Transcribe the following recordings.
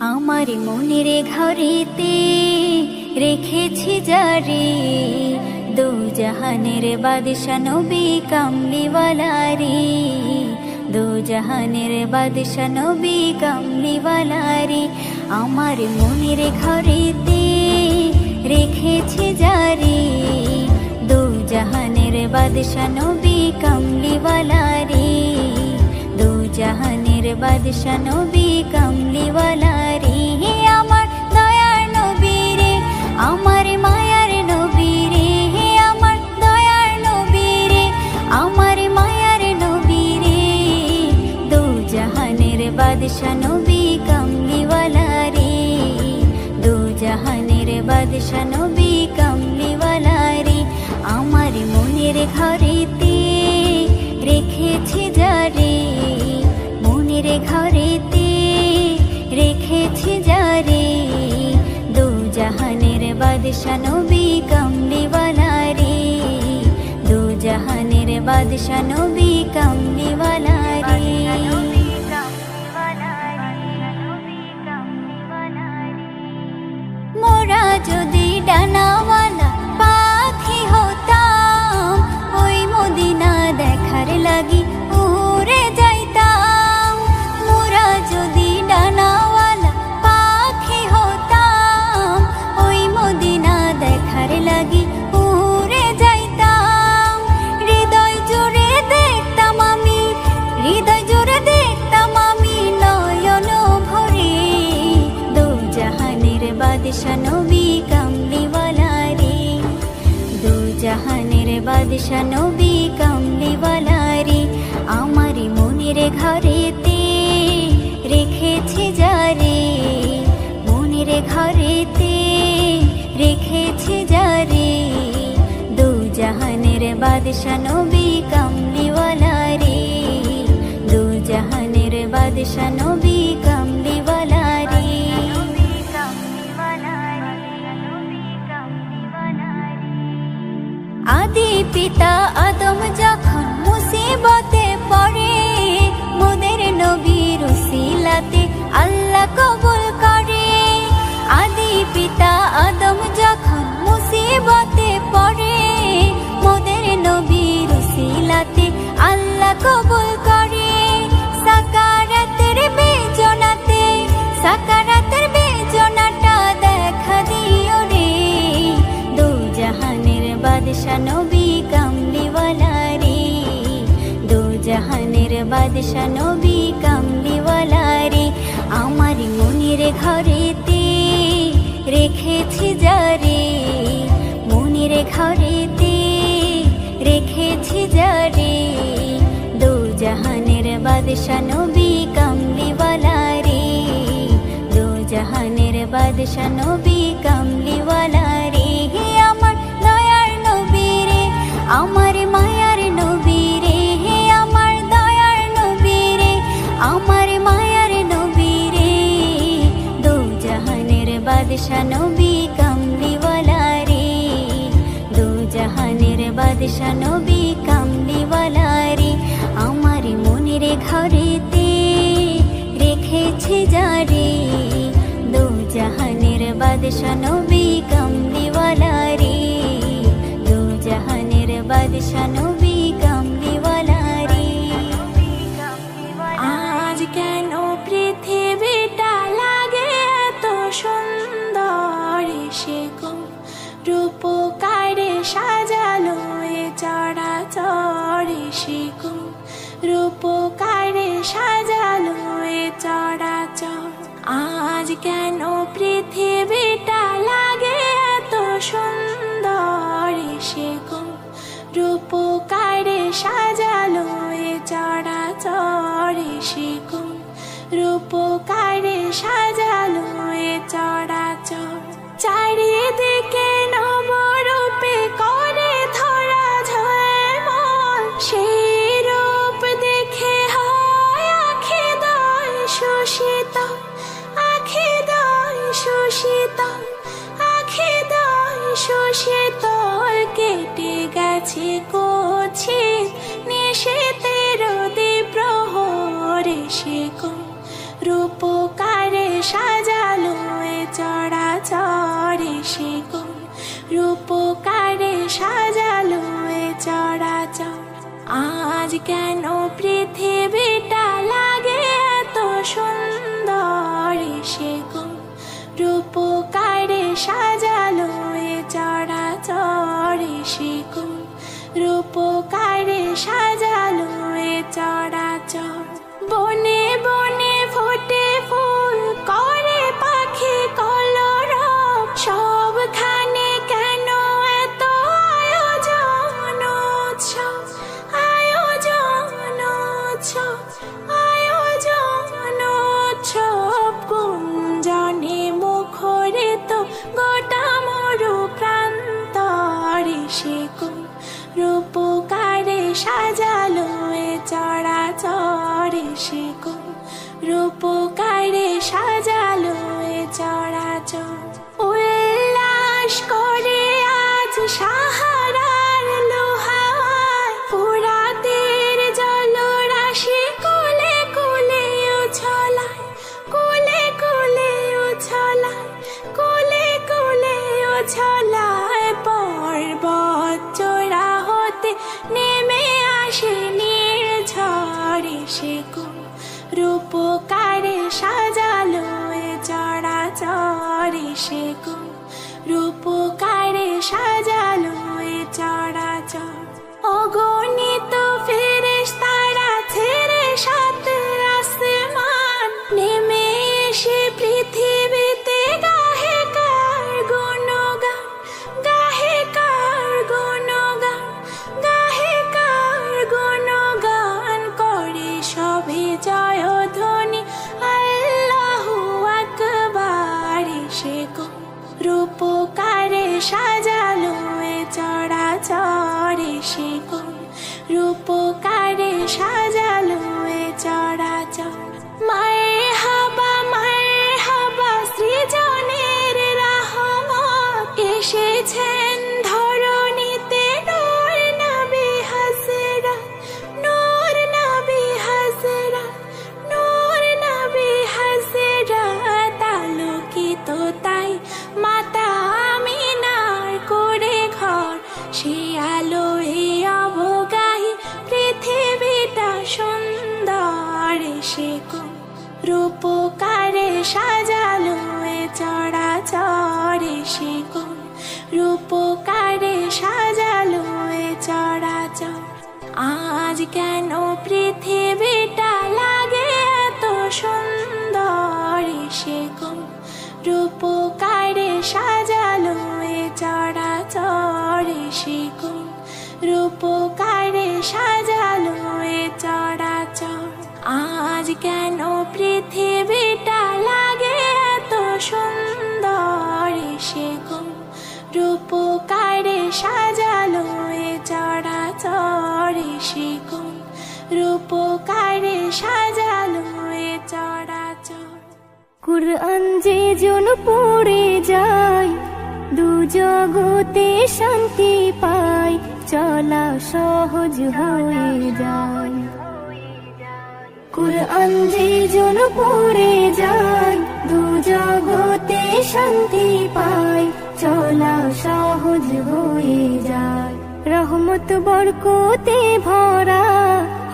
আমার মনের ঘরেতে রেখেছি যারে দু জাহানের বাদশা নবী কামলিওয়ালারি দু জাহানের বাদশা নবী কামলিওয়ালারি, আমার মনের ঘরেতে রেখেছি যারে দু জাহানের বাদশা নবী কামলিওয়ালারি দু জাহানের বাদশা নবী কামলিওয়ালারি হে আমার দয়ার নবী রে, আমার মায়ার নবী রে, হে আমার দয়ার নবী রে, আমার মায়ার নবী রে। দু জাহানের বাদশা নবী কামলিওয়ালারি দু জাহানের নবী কামলিওয়ালারি আমার মনের ঘরেতে মনের ঘরেতে রেখেছি যারে দু জাহানের বাদশা নবী কামলিওয়ালারি দু জাহানের বাদশা নবী কামলিওয়ালারি মোরা বাদশা নবী কামলিওয়ালারি আমার মনের ঘরেতে রেখেছি যারে মনের ঘরেতে রেখেছি যারে দু জাহানের বাদশা নবী কামলিওয়ালারি দু জাহানের বাদশা নবী কামলিওয়ালারি হে আমার দয়ার নবী রে, আমার মায়ার বাদশা নবী কামলিওয়ালারি দু জাহানের বাদশা ঘরেতে রেখেছি দু জাহানের দু জাহানের কেন পৃথিবীটা সে তর কেটে গেছে কোছে নিশেতে রোদে প্রহরে এসে কম রূপকারে সাজালো চড়া চড়ে সে কম রূপকারে সাজালো চড়া চড় আজ কেন পৃথিবীটা লাগে এত সুন্দর সে কম রূপকারে সাজা সাজালো এ চড়াচড় রূপকারে কেন পৃথিবীটা লাগে এত সুন্দর? সে কোন রূপকারে সাজালো এ চড়াচড়ে সে কোন রূপকারে সাজালো এ চড়াচড় আজ কেন পৃথিবীটা লাগে এত সুন্দর? সে কোন রূপকারে সাজালো এ চড়াচড়ে সে কোন রূপকারে সাজালো এ চড়াচড় কুরআন যে জন পড়ে যায়, দু জগতে শান্তি পায়, চলা সহজ হয়ে যায়। কুরআন যে জন পড়ে যায়, দু জগতে শান্তি পায়, চলা সহজ হয়ে যায়। রহমত বরকতে ভরা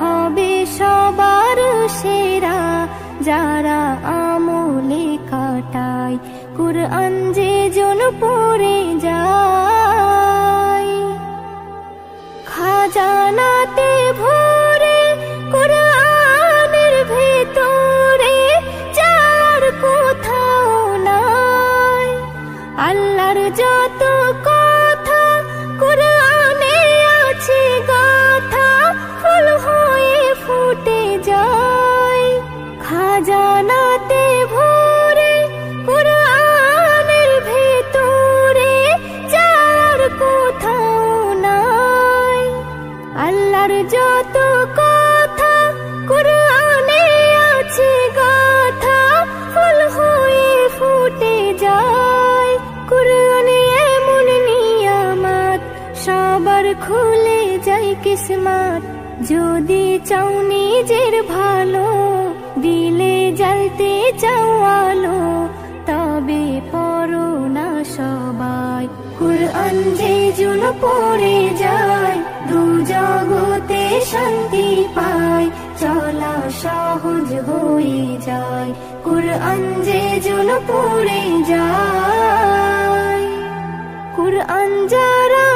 হবে সবার সেরা, যারা আমলে কাটায়। কুরআন যে জন পড়ে যায়। খাজানাতে ভরে কোরআনের ভেতরে যার কোথাও নাই। আল্লাহর যত কিসমত, যদি চাও নিজের ভালো, দিলে জ্বলতে চাও আলো, তবে পড়ো না সবাই। কোরআন যে জন পড়ে যায়, দু জগতে শান্তি পায়, চলা সহজ হয়ে যায়। কুরআন যে জন পড়ে যায়, কুরআন যারা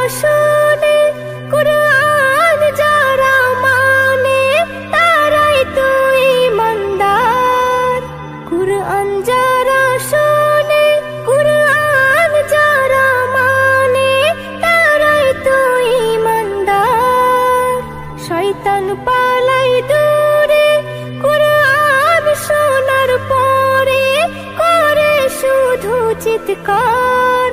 চিৎকার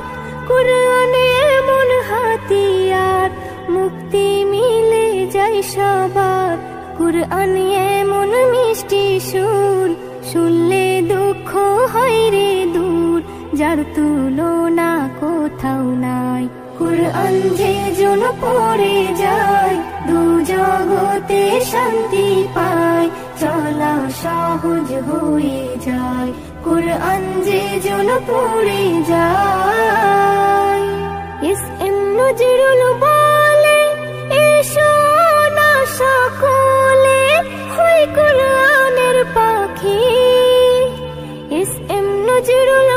কুরআনে এমন হাতিয়ার, মুক্তি মিলে যায় সবার কুরআন এমন মিষ্টি সুর, শুনলে দুঃখ হয় রে দূর, যার তুলনা কোথাও নাই। কুরআন যে জন পড়ে যায়, দু জগতে শান্তি পায়, চলা সহজ হয়ে যায়। কুরআন যে জন পড়ে যায়। এস এম নজরুল বলে, এসো না সকলে হই কুরআনের পাখি। এস এম নজরুল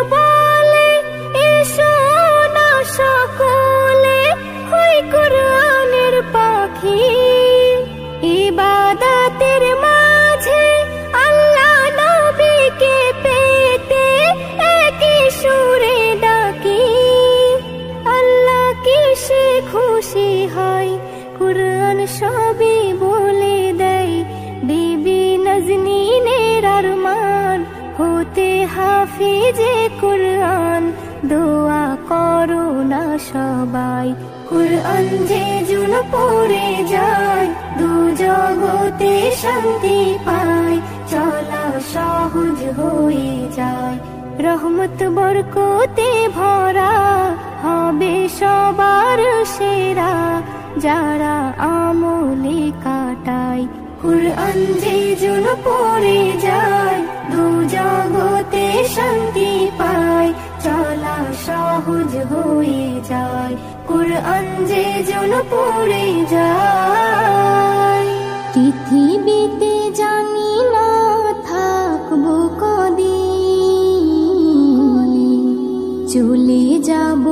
সবাই। কুরআন যে জুন পড়ে যায়, দু জগতে শান্তি পায়, চলা সহজ হয়ে যায়। রহমত বরকতে ভরা হবে সবার সেরা, যারা আমলে কাটায়। কুরআন যে জন পড়ে যায়, দু জগতে শান্তি সহজ হয়ে যায়। কুরআন যে জন পড়ে যায়। পৃথিবীতে জানি না থাকব কদিন। চলে যাব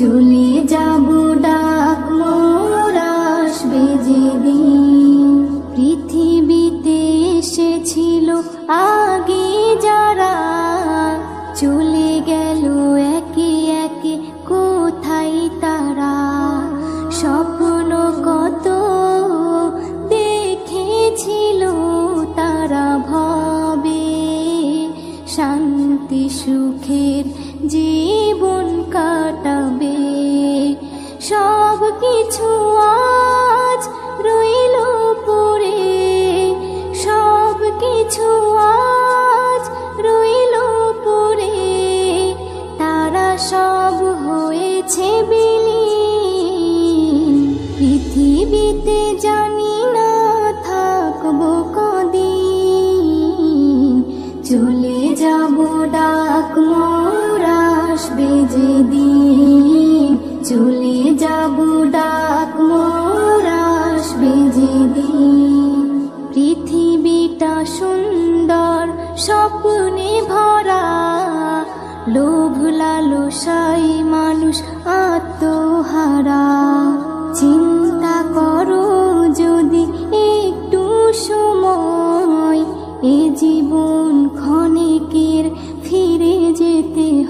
চলে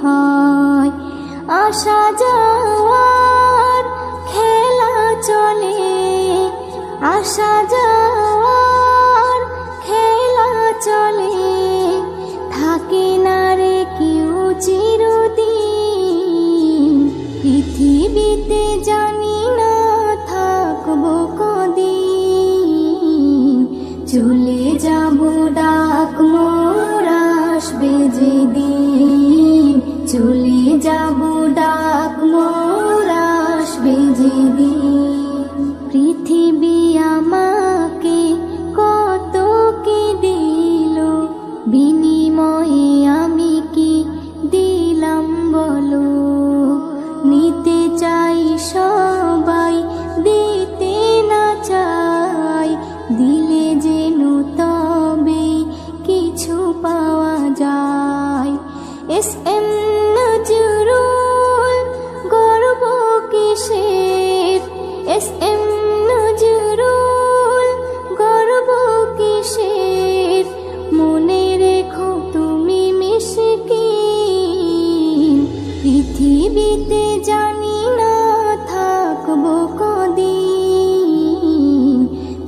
হয়। আসা যাওয়ার খেলা চলে। আসা যাওয়ার খেলা চলে। থাকে না রে কেউ চিরদিন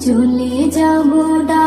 চলে যাব ডাক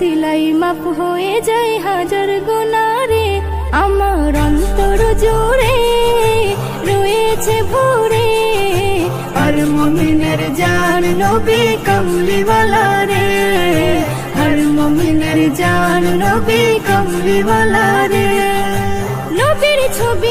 সিলাই মাপ হয়ে যায় হাজার গুনারে। আমার অন্তর জোরে রয়েছে ভোরে। আর মমিনের জান নবী কমলিওয়ালা রে। আর মমিনের জান নবী কমলিওয়ালা রে। নবীর ছবি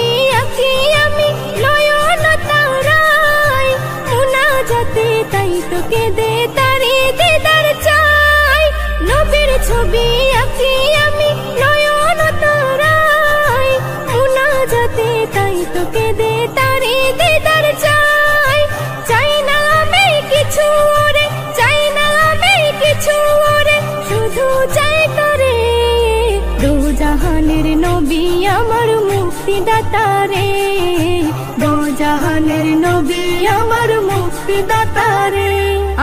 দাতারে,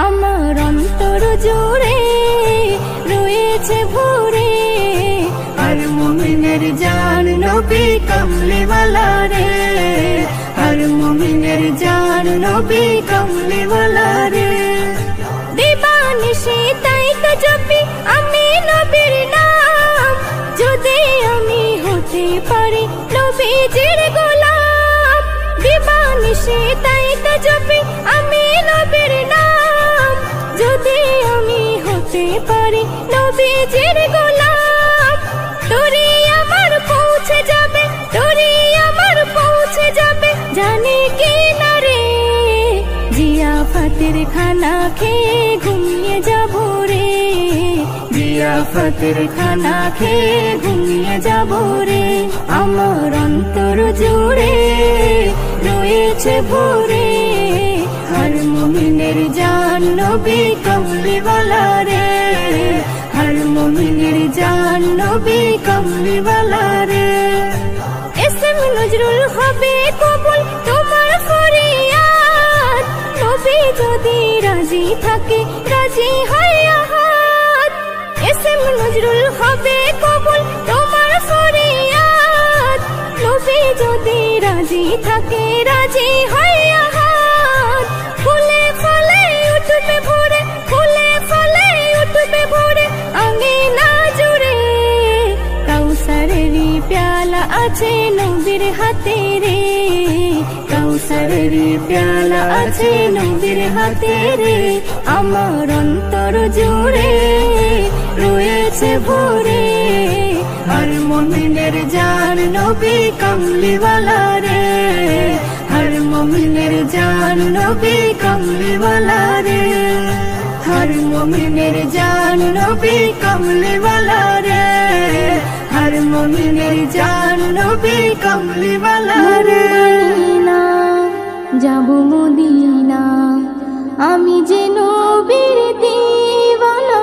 আমার অন্তর জুড়ে রয়েছে ভরে। আর মুমিনের জান নবী কমলিওয়ালা রে আর মুমিনের জান নবী কমলিওয়ালা রে দিবানিশি তাই তো জপি আমি নবীর নাম, যদি আমি হতে পারি নবীজির গোলাম। দিবানিশি তাই তো জপি খানা খেয়ে ঘুমিয়ে যাব রে। জিয়া ফাতের খানা খেয়ে ঘুমিয়ে যাব রে। আমার অন্তর জুড়ে রয়েছে ভরে। হর মুমিনের জান নবী কমলিওয়ালা রে। হর মুমিনের জান নবী কমলিওয়ালা রে। এসএম নজরুল হবে যদি রাজি থাকে, রাজি হয় আহাত। এস এম নজরুল হবে কবুল, তোমার ফরিয়াদ। নবী যদি রাজি থাকে, রাজি হয় আহাত। ফুলে ফলে উঠবে ভরে, ফুলে ফলে উঠবে ভরে না জুড়ে কাউসারেরই প্যালা আছে নবীর হাতে। কাতরেরই পেয়ালা আছে নদীর হাতে রে। আমার অন্তর জুড়ে রয়েছে ভরে। হর মমিনের জান নবী কমলিওয়ালা রে। হর মমিনের জান নবী কমলিওয়ালা রে। হর মমিনের জান নবী কমলিওয়ালা রে। হর মমিনের জান নবী কমলিওয়ালা রে। যাব মদিনা। আমি যে নবীর দিওয়ানা,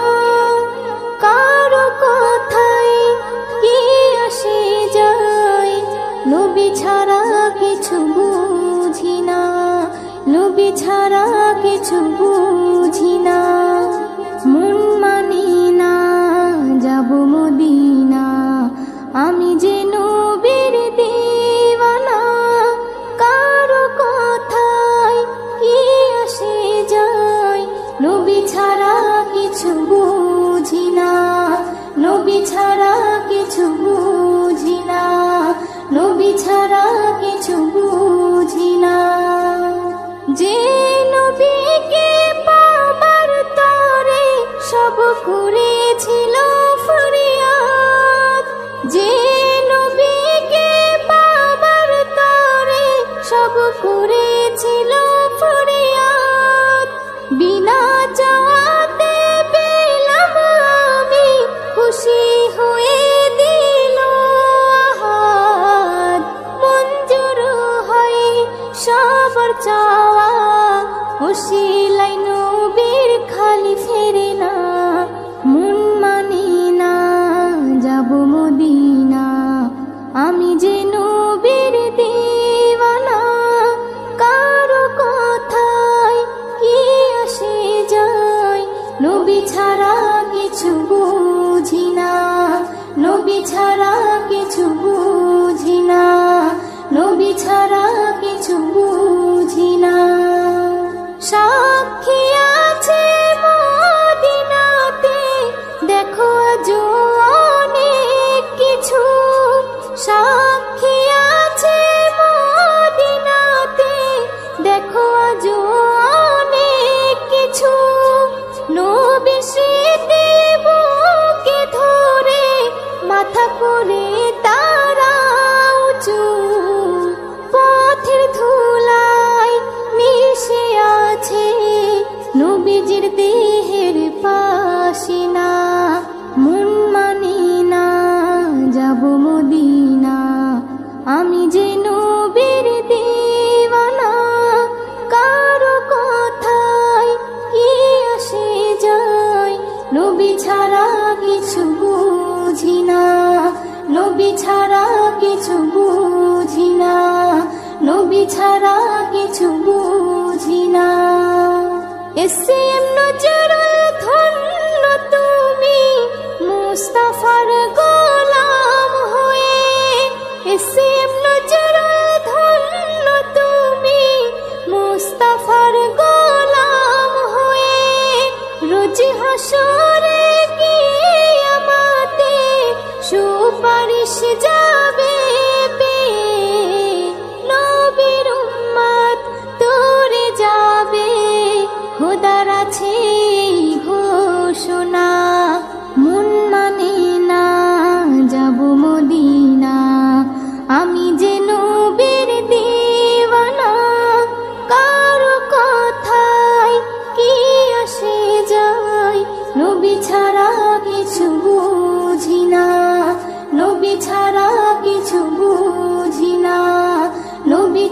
কারও কথাই কি আসে যায়? নবী ছাড়া কিছু বুঝি না, নবী ছাড়া কিছু বুঝি সব করে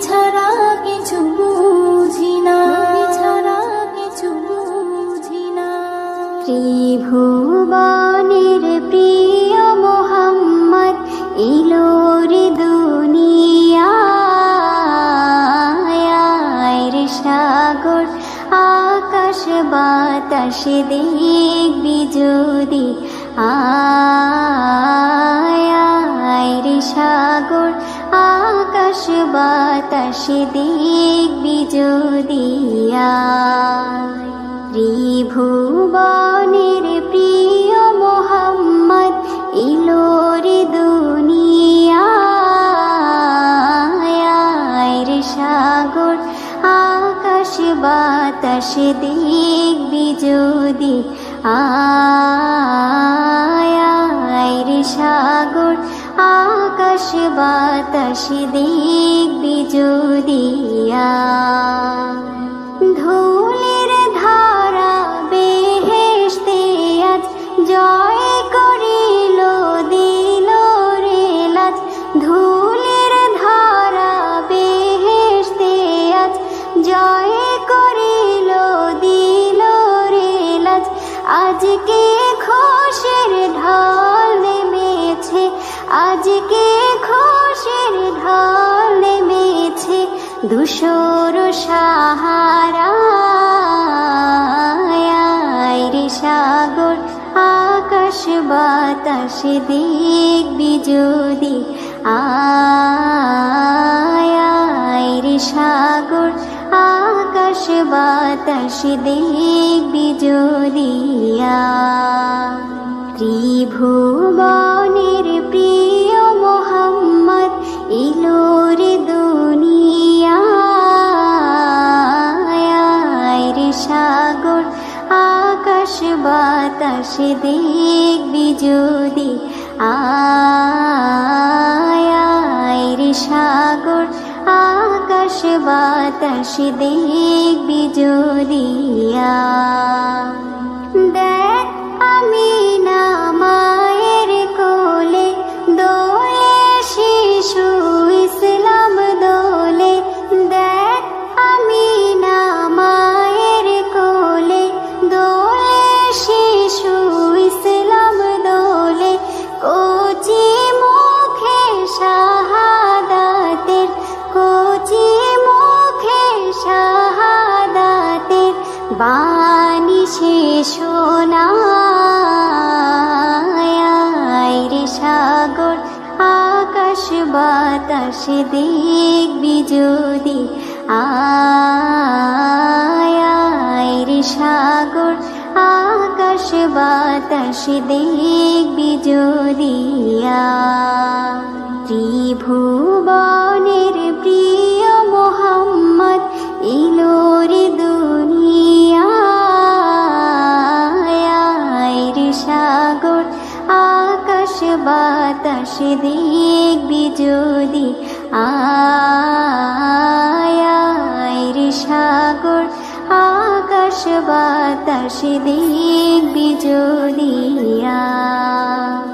ছাড়া কিছু বুঝি না। ছাড়া কিছু বুঝি না। ত্রিভুবনের প্রিয় মোহাম্মদ ইলোর সাগর আকাশ বাতাস দেখবি যদি আয় সাগর আকাশ বাতাসে দেখবি যদিয়া ত্রিভুবনের প্রিয় মোহাম্মদ ইলোর দুনিয়ায়। সাগর, আকাশ, বাতাস দেখবি যদি আয়। সাগর ধুলির ধারা বেহেশতে আজ জয় করিল, দিল রে লাজ। ধুলির ধারা বেহেশতে আজ জয় করিল, দিল রে লাজ। আজকে খুশির ঢল নেমেছে আজকে খুশির ঢল নেমেছে দুশোর সাহারা সাগর, আকাশ বাতাস দেখবি যদি আয় সাগর, আকাশ বাতাস দেখবি যদি আয়। ত্রিভুবনের প্রিয় মোহাম্মদ ইলোর দুনিয়ায় সাগর, আকাশ বাতাস দেখবি যদি। আয় সাগর, আকাশ বাতাস দেখবি যদি। দেখ আমি বাণী সে রে সাগর, আকাশ বাতাস দেখবি যদি আয় সাগর, আকাশ বাতাস দেখবি যদি। ত্রিভুবনের প্রিয় মোহাম্মদ ইলোর বাতাস দেখবি যদি আয়ের সাগর আকাশ বাতাস দেখবি যদি আয়।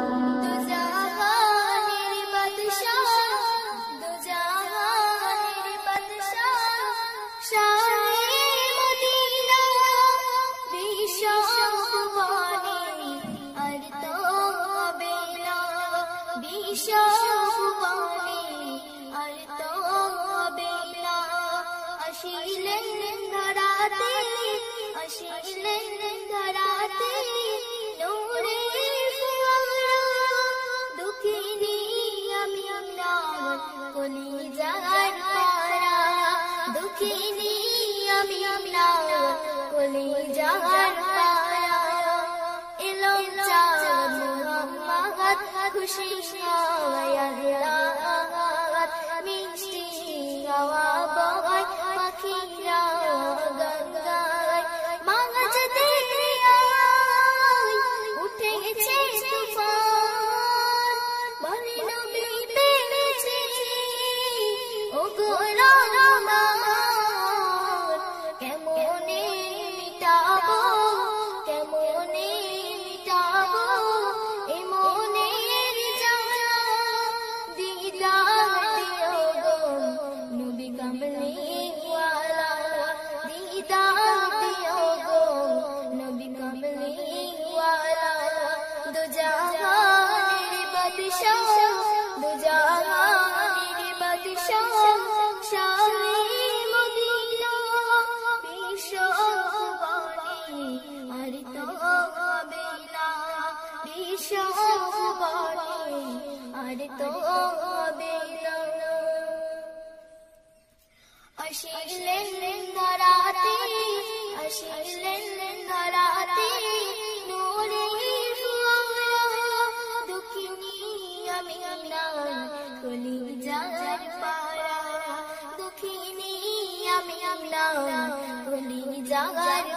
মোহাম্মদ আসিলেন ধরাতে আসিলেন ধরাতে নূরে দুঃখিনী আমি কলি যার পারা দুঃখিনী আমি কলি যার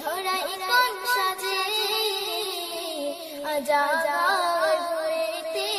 ধরাই কোন সাজে আজাদার ঘুরেতে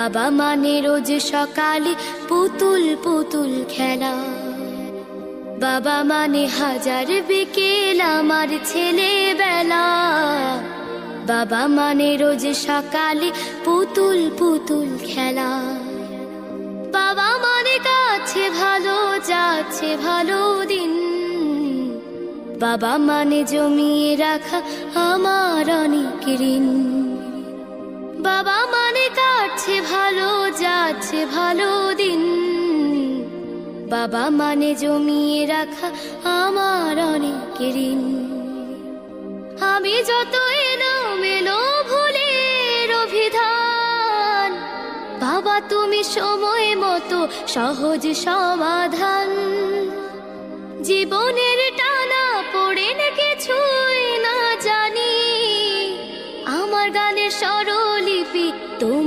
বাবা মানে রোজ সকালে পুতুল পুতুল খেলা। বাবা মানে হাজার বিকেল আমার ছেলেবেলা। বাবা মানে রোজ সকালে পুতুল পুতুল খেলা। বাবা মানে কাছে ভালো যাচ্ছে ভালো দিন। বাবা মানে জমিয়ে রাখা আমার অনেক ঋণ। বাবা মানে কাটছে ভালো, যাচ্ছে ভালো দিন। বাবা মানে জমিয়ে রাখা আমার অনেক ঋণ। আমি যত এলো মেলো ভুলের অভিধান, বাবা তুমি সময় মতো সহজ সমাধান। জীবনের টানা পড়ে না কিছুই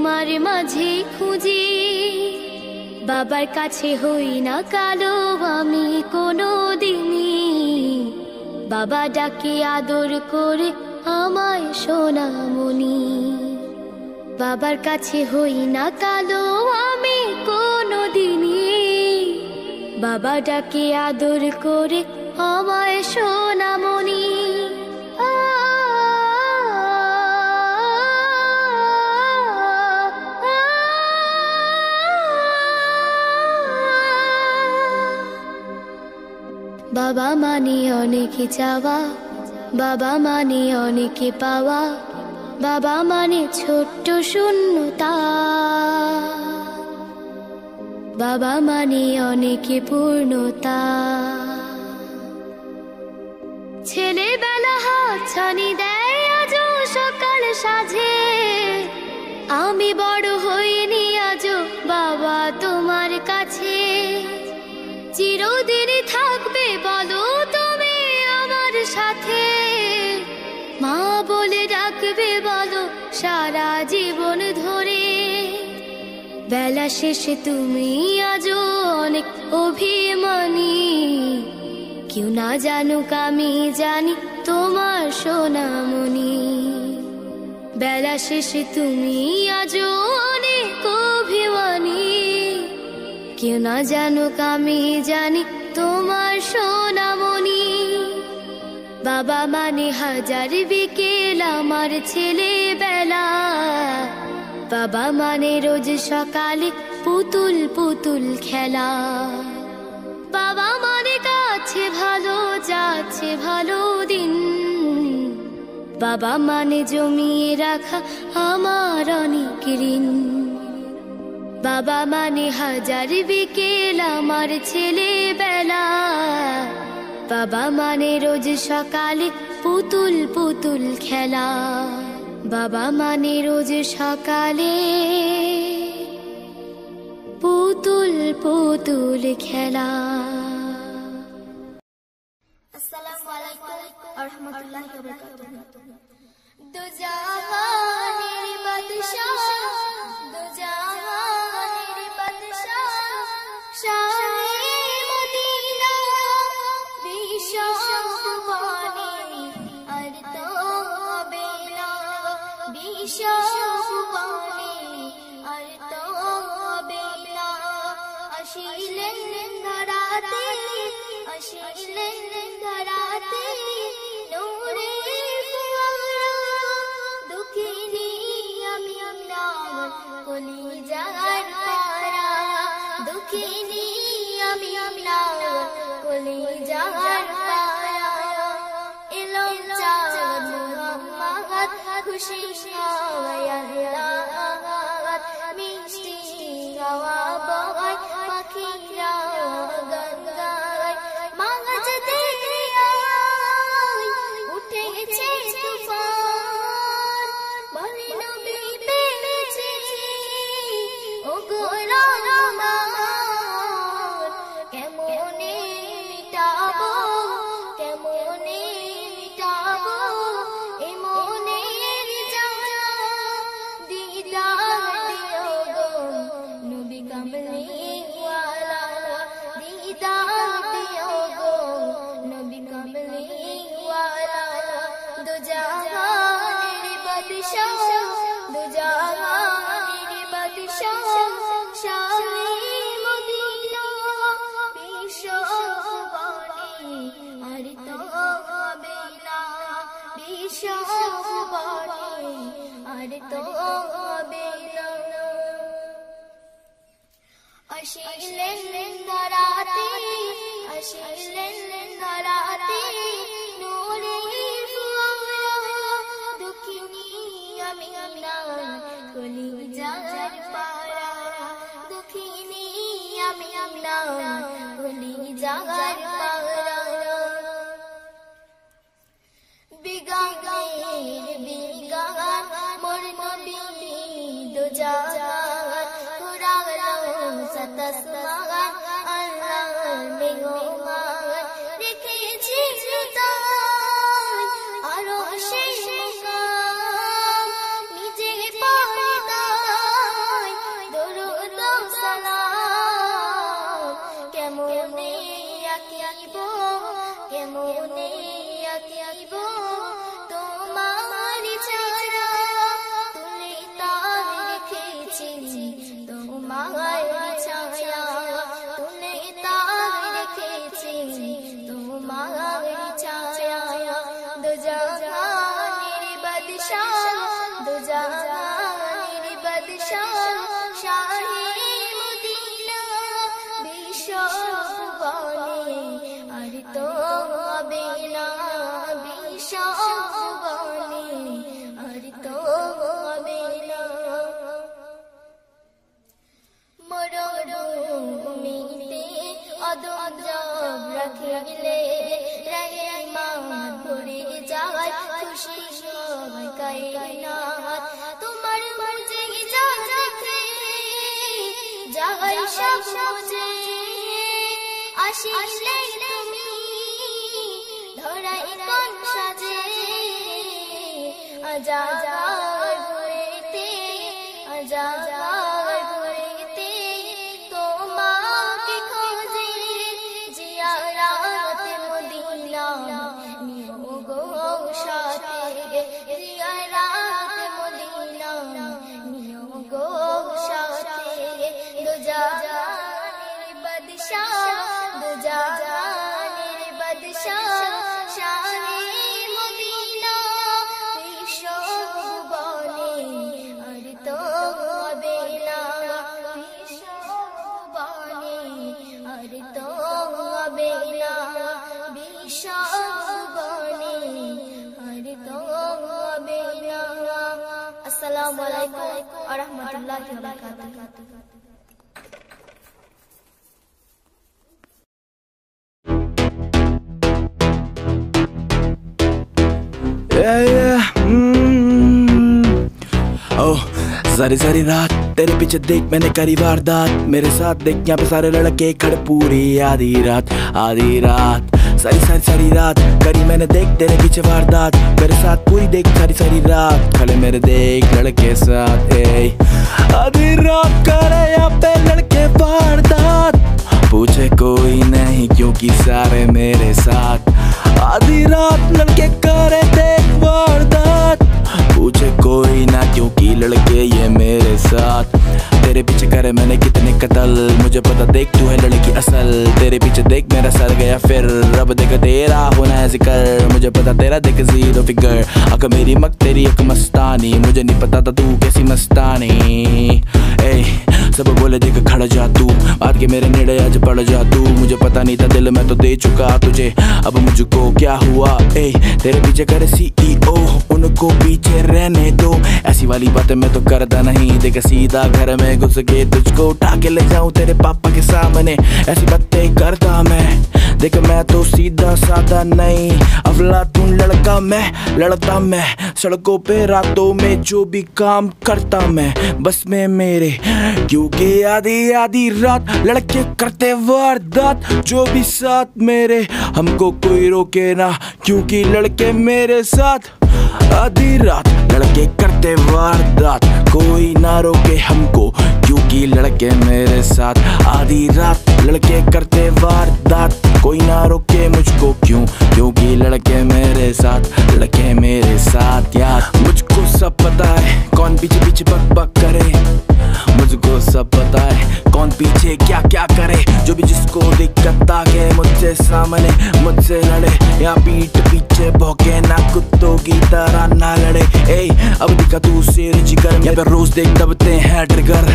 তোমার মাঝে খুঁজি, বাবার কাছে হই না কালো, আমি কোনো দিনই বাবা ডাকে আদর করে আমায় সোনামণি। বাবার কাছে হই না কালো, আমি কোনো দিনই বাবা ডাকে আদর করে আমায় সোনামণি। বাবা মানে অনেকে চাওয়া, বাবা মানে অনেকে পাওয়া, বাবা মানে ছোট্ট শূন্যতা। বাবা মানে অনেকে পূর্ণতা। ছেলেবেলা হাত ছানি দেয় আজও সকাল সাজে আমি বড় হইনি আজও বাবা তোমার কাছে। চিরদিনই থাকবে বলো তুমি আমার সাথে। মা বলে ডাকবে বলো সারা জীবন ধরে। বেলা শেষে তুমি আজও অনেক অভিমানী। কেউ না জানুক আমি জানি তোমার সোনামণি। বেলা শেষে তুমি আজও অনেক অভিমানী। কেউ না জানুক আমি জানি সোনামণি। বাবা মানে হাজার বিকেল, আমার ছেলেবেলা। বাবা মানে রোজ সকালে পুতুল পুতুল খেলা। বাবা মানে কাছে ভালো, যাচ্ছে ভালো দিন। বাবা মানে জমিয়ে রাখা আমার অনেক ঋণ। বাবা মানে হাজার বিকেল আমার ছেলেবেলা। বাবা মানে রোজ সকালে পুতুল পুতুল খেলা। বাবা মানে রোজ সকালে পুতুল পুতুল খেলা। আসসালামু আলাইকুম ওয়া রাহমাতুল্লাহি ওয়া বারাকাতুহু। দুজামানের বাদশা ছিলেন ধরাতে নূরে ফুয়ারা দুঃখিনী আমি আমার কলিজার পারা দুঃখিনী আমি আমার কলিজার পারা এলো চাঁদ মোহাম্মদ খুশি হয় আল্লাহ। আমি নাম বলি জাগার পা সবুজে আসিলে তুমি ধরাই কোন সাজে? আজা যাওয়ার ভোরেতে আজা Yeah, yeah, mm. oh, सारी सारी रात तेरे पीछे देख मैंने करी वारदात। मेरे साथ देख यहाँ पे सारे लड़के खड़े पूरी आधी रात आधी रात। सारी सारी सारी रात करी मैंने देख तेरे पीछे वारदात। मेरे साथ पूरी देख सारी सारी रात। खड़े मेरे देख लड़के साथ ए आधी रात करे पे लड़के वारदात। पूछे कोई नहीं, क्योंकि सारे मेरे साथ। आधी रात लड़के करे देख वारदात। पूछे कोई ना, क्योंकि लड़के ये मेरे साथ। तेरे पीछे करे मैंने कितने कतल। मुझे पता देख, तू है लड़की असल। तेरे पीछे देख, मेरा सर गया फिर। रब देख, तेरा होना है ज़िक्र। मुझे पता तेरा देख, ज़ीरो फिगर। अक मेरी मक तेरी एक मस्तानी। मुझे नहीं पता था तू कैसी मस्तानी। ए सब बोले देख, खड़ा जा तू। बात के मेरे नेड़े आज पड़ जा तू। मुझे पता नहीं था दिल में तो दे चुका तुझे। अब मुझको क्या हुआ? ए तेरे पीछे करे सीईओ उनको पीछे रहने दो। ऐसी वाली बातें मैं तो करता नहीं। देख, सीधा घर में घुस के तुझको उठा के ले जाऊँ तेरे पापा के सामने। ऐसी बातें करता मैं। देख मैं तो सीधा साधा नहीं। अफला तू लड़का मैं, लड़ता मैं। सड़कों पे रातों में जो भी काम करता मैं। बस में मेरे क्योंकि आधी आधी रात लड़के करते वारदात। जो भी साथ मेरे, हमको कोई रोके ना। क्योंकि लड़के मेरे साथ आधी रात लड़के करते वारदात। कोई ना रोके हमको, क्योंकि लड़के मेरे साथ। आधी रात लड़के करते वारदात। कोई ना रोके मुझको क्यों? क्योंकि लड़के मेरे साथ, लड़के मेरे साथ। यार, मुझको सब पता है कौन पीछे पीछे बक बक करे? मुझको सब पता है कौन पीछे क्या क्या करे? जो भी जिसको दिक्कत आ गए मुझसे सामने, मुझसे लड़े। या पीठ पीछे भौके, ना कुत्तों की तरह ना लड़े। ए अब दिखा तू शेर जिगर। यहाँ पे रोज देख दबते हैं ट्रिगर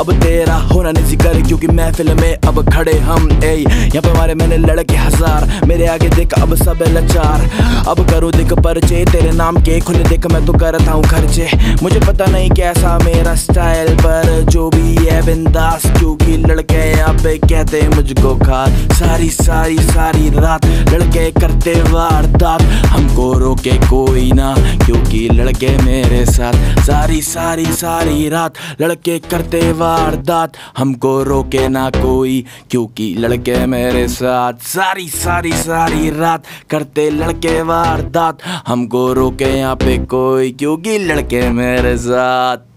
अब तेरा होना नहीं ज़िक्र क्योंकि महफिल में अब खड़े हम। ए यहाँ पे हमारे मैंने लड़के हज़ार। मेरे आगे देख अब सब लाचार। अब करो देख परचे तेरे नाम के खुले देख। मैं तो करता हूँ खर्चे। मुझे पता नहीं कैसा मेरा स्टाइल पर जो भी है बिंदास, क्योंकि लड़के यहाँ पे कहते मुझको खा सारी सारी सारी रात लड़के करते वारदात। हमको रोके कोई ना, क्योंकि लड़के मेरे साथ। सारी सारी सारी रात लड़के करते वारदात। हमको रोके ना कोई, क्योंकि लड़के मेरे साथ। सारी सारी सारी रात करते लड़के वारदात। हमको रोके यहाँ पे कोई, क्योंकि लड़के मेरे Exato.